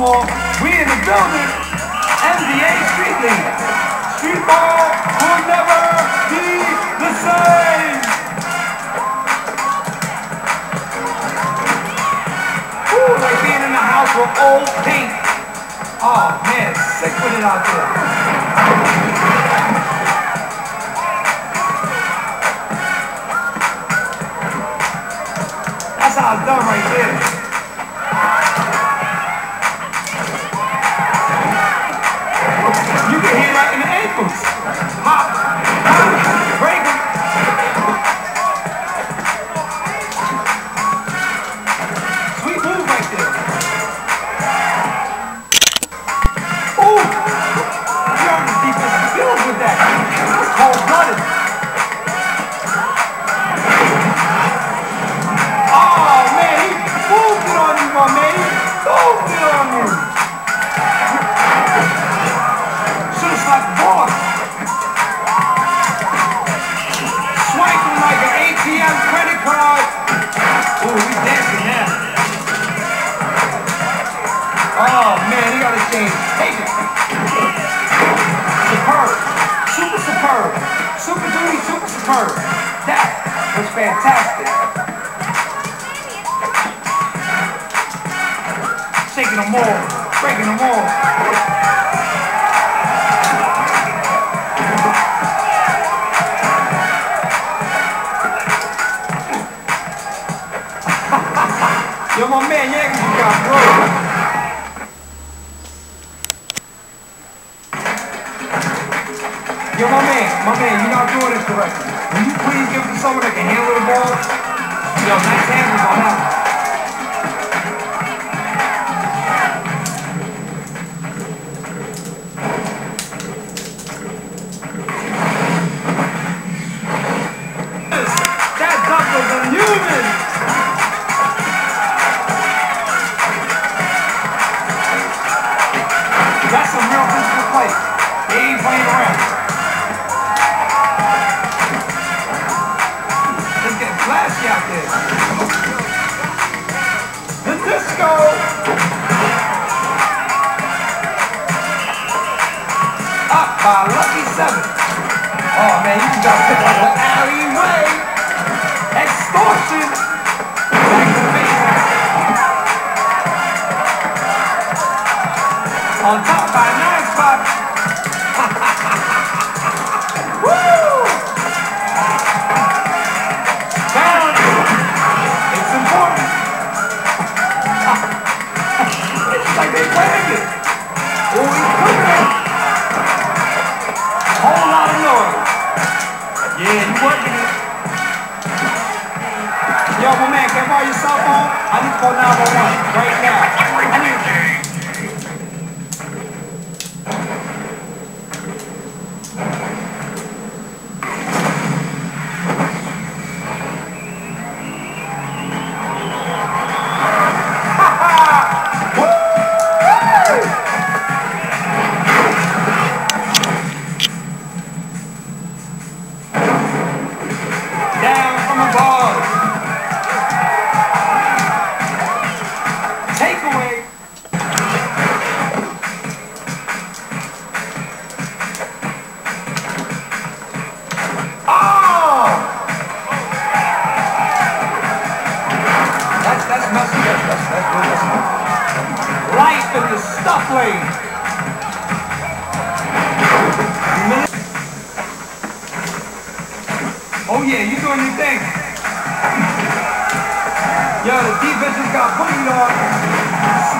sophomore. We in the building. NBA Street League. Street ball will never be the same. Ooh, like being in the house with old paint. Oh man, sick with it out there. That's how it's done right there. That them all, breaking them all. Yo, my man, yeah, you got broke. Yo, my man, my man, you're not doing this correctly. Will you please give to someone that can handle the ball? Yo, nice handles on that. Was. That's some real physical play. They ain't playing around. Let's flashy out there. The disco. By lucky seven. Oh man, you got picked up an alleyway. On top by nine right now. Down from the Oh yeah, you doing your thing. Yo, the defense just got bullied on.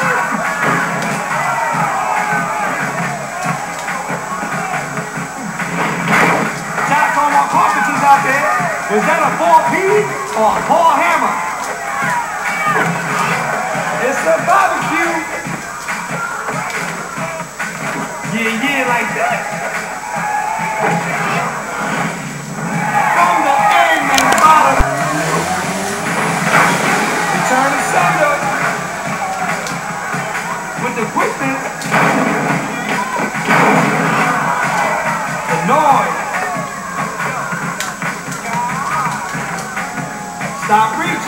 a Paul Hammer? It's a barbecue. Yeah, yeah, like that. From the. With the quickness. The noise. Stop reaching.